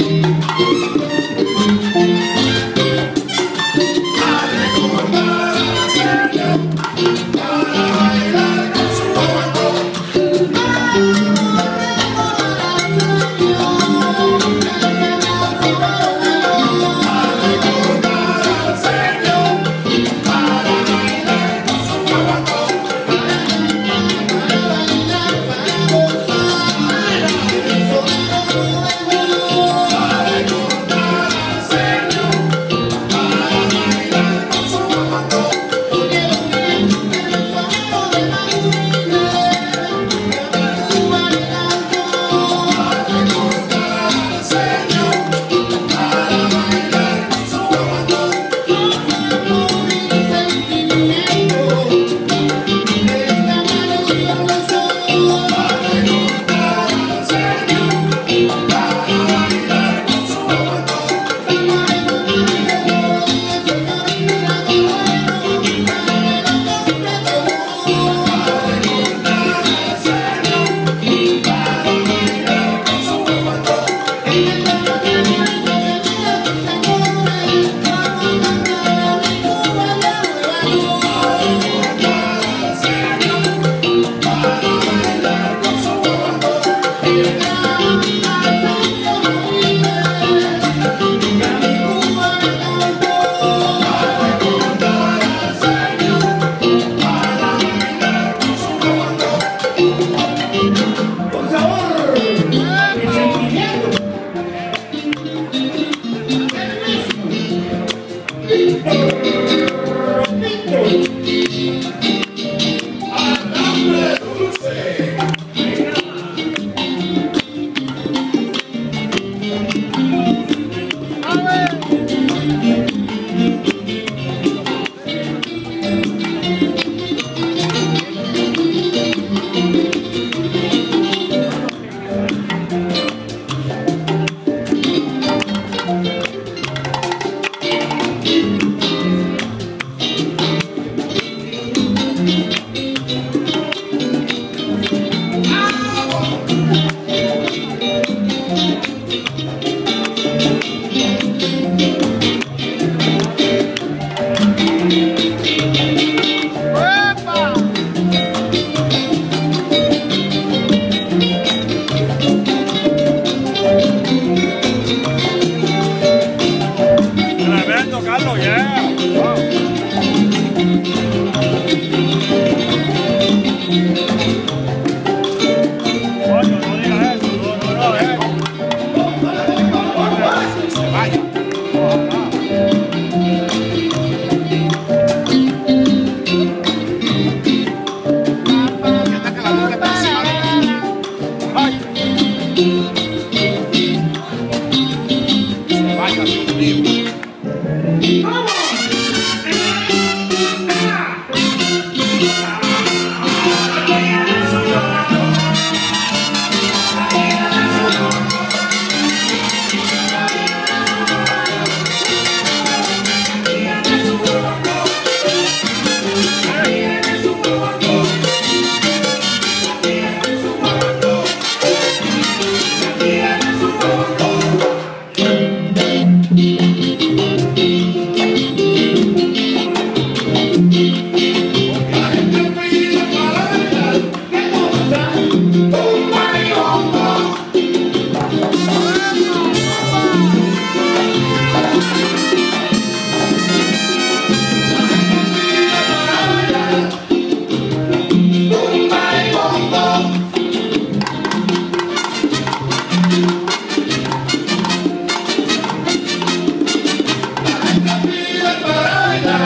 Música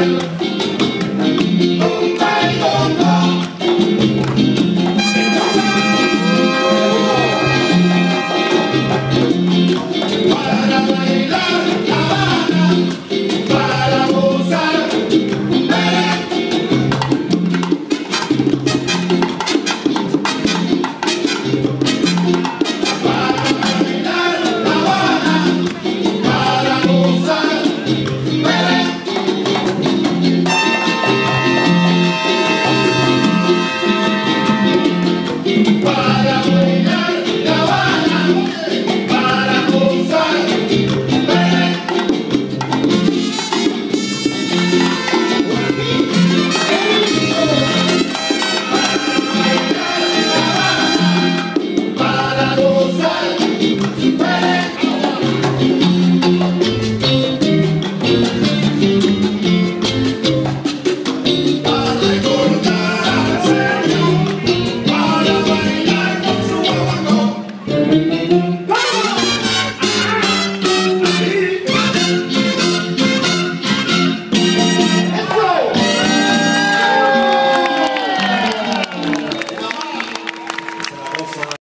Bye.